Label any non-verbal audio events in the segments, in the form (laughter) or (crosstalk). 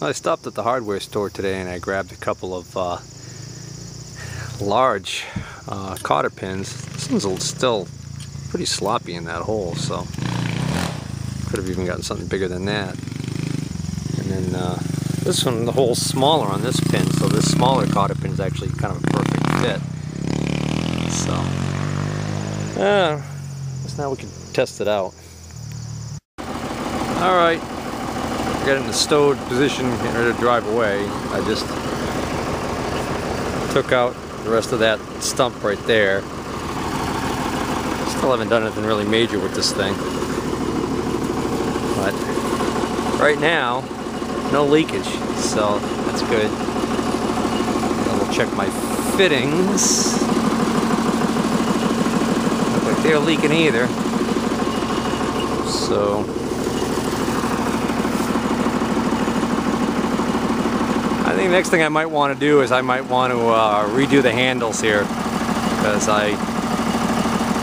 I stopped at the hardware store today and I grabbed a couple of uh, large uh, cotter pins. This one's still pretty sloppy in that hole, so could have even gotten something bigger than that. And then uh, this one, the hole's smaller on this pin, so this smaller cotter pin is actually kind of a perfect fit. So, uh, now we can test it out. All right, got in the stowed position, getting ready to drive away. I just took out the rest of that stump right there. Still haven't done anything really major with this thing. But right now, no leakage, so that's good. I will check my fittings. Look like they're leaking either. So think the next thing I might want to do is I might want to uh, redo the handles here because I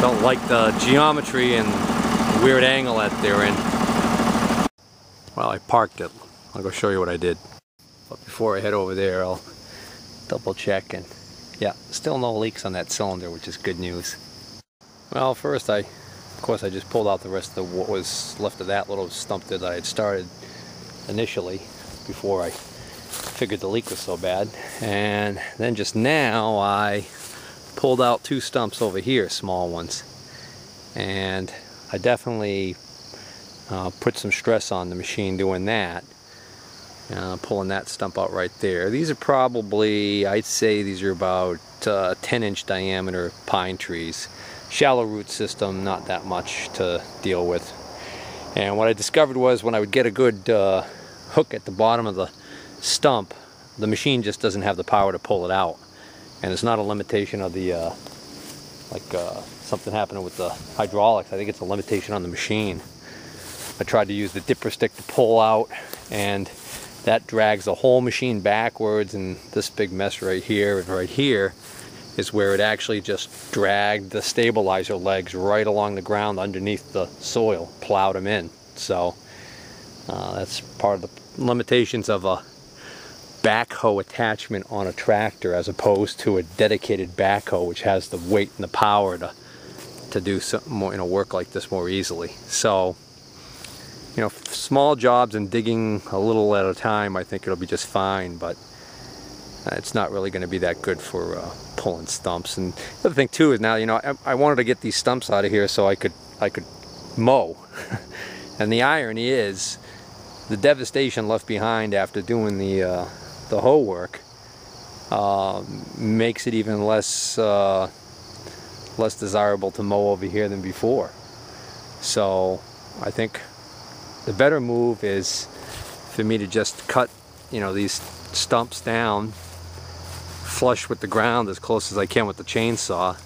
don't like the geometry and the weird angle that they're in. Well, I parked it. I'll go show you what I did. But before I head over there, I'll double check and yeah, still no leaks on that cylinder, which is good news. Well, first I, of course, I just pulled out the rest of what was left of that little stump that I had started initially before I figured the leak was so bad. And then just now I pulled out two stumps over here, small ones. And I definitely uh, put some stress on the machine doing that. Uh, pulling that stump out right there. These are probably, I'd say these are about uh, 10 inch diameter pine trees. Shallow root system, not that much to deal with. And what I discovered was when I would get a good uh, hook at the bottom of the stump, the machine just doesn't have the power to pull it out. And it's not a limitation of the, uh, like uh, something happening with the hydraulics. I think it's a limitation on the machine. I tried to use the dipper stick to pull out and that drags the whole machine backwards and this big mess right here and right here is where it actually just dragged the stabilizer legs right along the ground underneath the soil, plowed them in. So uh, that's part of the limitations of a backhoe attachment on a tractor as opposed to a dedicated backhoe which has the weight and the power to to do some more you know work like this more easily. So you know small jobs and digging a little at a time I think it'll be just fine but uh, it's not really going to be that good for uh, pulling stumps. And the other thing too is now you know I, I wanted to get these stumps out of here so I could I could mow. (laughs) And the irony is the devastation left behind after doing the uh, the hoe work uh, makes it even less uh, less desirable to mow over here than before. So I think the better move is for me to just cut you know these stumps down flush with the ground as close as I can with the chainsaw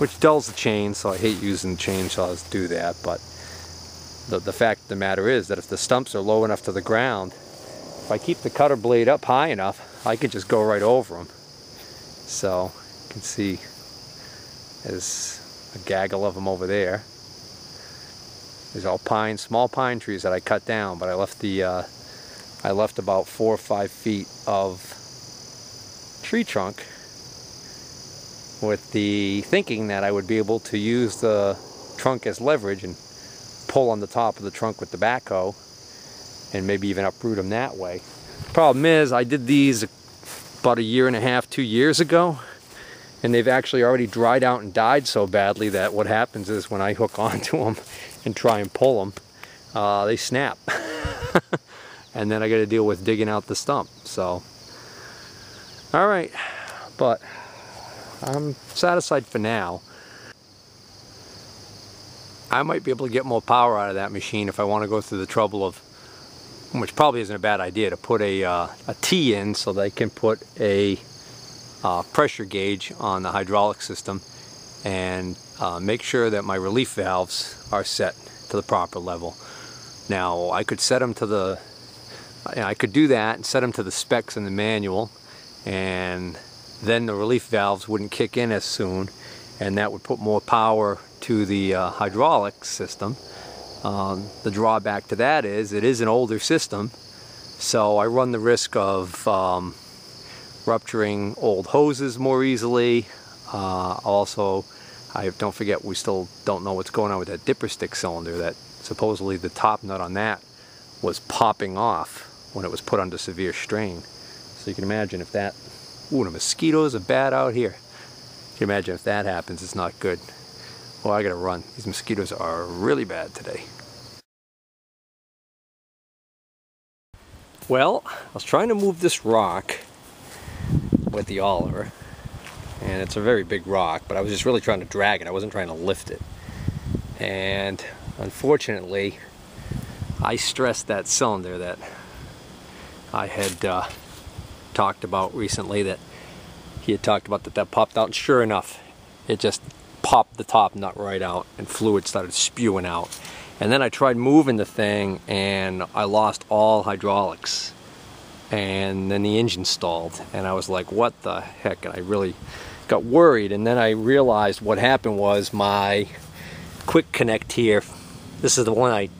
which dulls the chain so I hate using chainsaws to do that but the, the fact of the matter is that if the stumps are low enough to the ground if I keep the cutter blade up high enough, I could just go right over them. So you can see there's a gaggle of them over there. There's all pine, small pine trees that I cut down, but I left the uh, I left about four or five feet of tree trunk with the thinking that I would be able to use the trunk as leverage and pull on the top of the trunk with the backhoe and maybe even uproot them that way. Problem is, I did these about a year and a half, two years ago, and they've actually already dried out and died so badly that what happens is when I hook (laughs) onto them and try and pull them, uh, they snap. (laughs) and then I got to deal with digging out the stump. So, all right, but I'm satisfied for now. I might be able to get more power out of that machine if I want to go through the trouble of which probably isn't a bad idea to put a, uh, a T in so they can put a uh, pressure gauge on the hydraulic system and uh, make sure that my relief valves are set to the proper level. Now I could set them to the, I could do that and set them to the specs in the manual and then the relief valves wouldn't kick in as soon and that would put more power to the uh, hydraulic system um, the drawback to that is it is an older system, So I run the risk of um, rupturing old hoses more easily. Uh, also, I don't forget we still don't know what's going on with that dipper stick cylinder that supposedly the top nut on that was popping off when it was put under severe strain. So you can imagine if that, ooh, the mosquitoes are bad out here. You can imagine if that happens, it's not good. Well, I gotta run. These mosquitoes are really bad today. Well, I was trying to move this rock with the Oliver, and it's a very big rock, but I was just really trying to drag it. I wasn't trying to lift it. And unfortunately, I stressed that cylinder that I had uh, talked about recently that he had talked about that that popped out and sure enough it just popped the top nut right out and fluid started spewing out. And then I tried moving the thing and I lost all hydraulics. And then the engine stalled. And I was like what the heck? And I really got worried. And then I realized what happened was my quick connect here this is the one I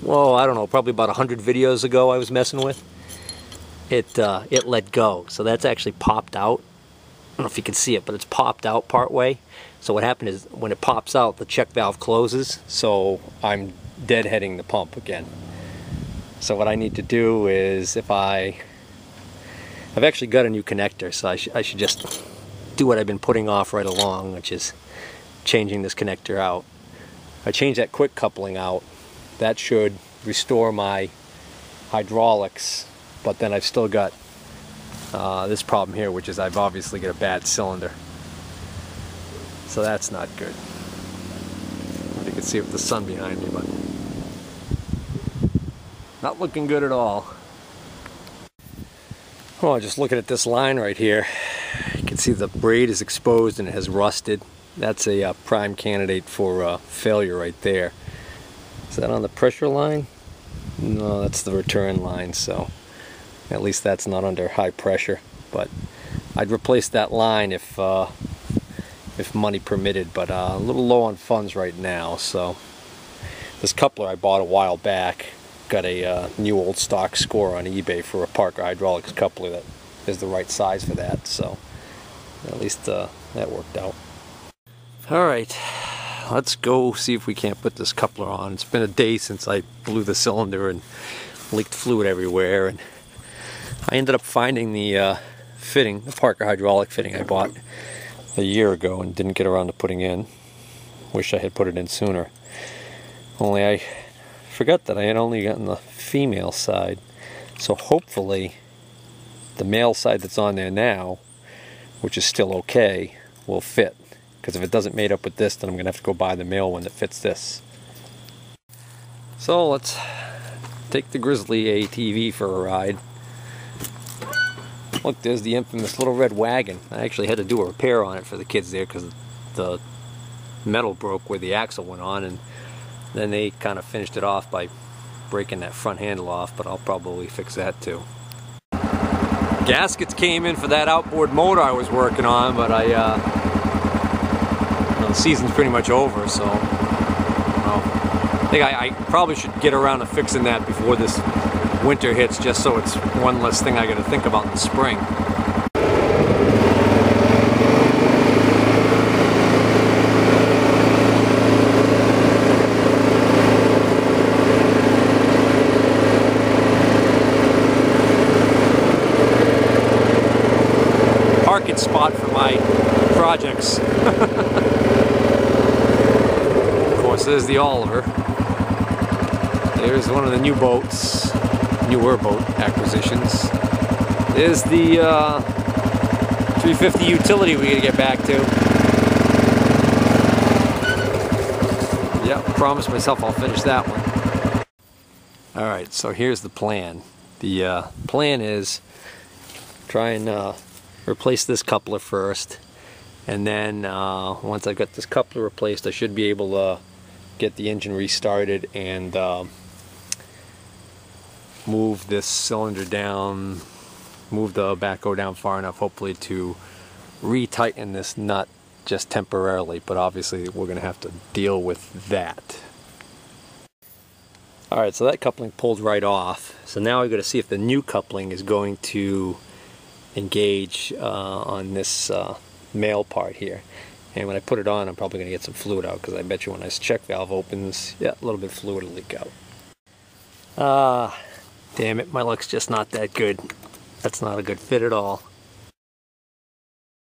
well I don't know probably about 100 videos ago I was messing with. It uh, it let go. So that's actually popped out. I don't know if you can see it but it's popped out part way so what happened is when it pops out the check valve closes so I'm deadheading the pump again. So what I need to do is if I I've actually got a new connector so I, sh I should just do what I've been putting off right along which is changing this connector out. I change that quick coupling out. That should restore my hydraulics but then I've still got uh, this problem here which is I've obviously got a bad cylinder so that's not good. You can see with the sun behind me but not looking good at all. Well, just looking at this line right here. You can see the braid is exposed and it has rusted. That's a uh, prime candidate for uh, failure right there. Is that on the pressure line? No that's the return line so at least that's not under high pressure. But I'd replace that line if uh, if money permitted, but uh, a little low on funds right now. So this coupler I bought a while back got a uh, new old stock score on eBay for a Parker Hydraulics coupler that is the right size for that. So at least uh, that worked out. All right, let's go see if we can't put this coupler on. It's been a day since I blew the cylinder and leaked fluid everywhere and I ended up finding the uh, fitting, the Parker hydraulic fitting I bought a year ago and didn't get around to putting in. Wish I had put it in sooner. Only I forgot that I had only gotten the female side. So hopefully the male side that's on there now, which is still okay, will fit. Because if it doesn't mate up with this, then I'm going to have to go buy the male one that fits this. So let's take the Grizzly ATV for a ride. Look, there's the infamous little red wagon. I actually had to do a repair on it for the kids there because the metal broke where the axle went on and then they kind of finished it off by breaking that front handle off, but I'll probably fix that too. Gaskets came in for that outboard motor I was working on, but I, uh, well, the season's pretty much over, so well, I think I, I probably should get around to fixing that before this winter hits just so it's one less thing I got to think about in the spring. Parking spot for my projects. (laughs) of course, there's the Oliver. There's one of the new boats newer boat acquisitions is the uh, 350 utility we gotta get back to. Yep, promised myself I'll finish that one. Alright, so here's the plan. The uh, plan is try and uh, replace this coupler first and then uh, once I've got this coupler replaced I should be able to get the engine restarted and uh, move this cylinder down, move the backhoe down far enough hopefully to retighten this nut just temporarily, but obviously we're going to have to deal with that. Alright, so that coupling pulled right off. So now I've got to see if the new coupling is going to engage uh, on this uh, male part here. And when I put it on, I'm probably going to get some fluid out because I bet you when this check valve opens, yeah, a little bit of fluid will leak out. Ah, damn it, my luck's just not that good. That's not a good fit at all.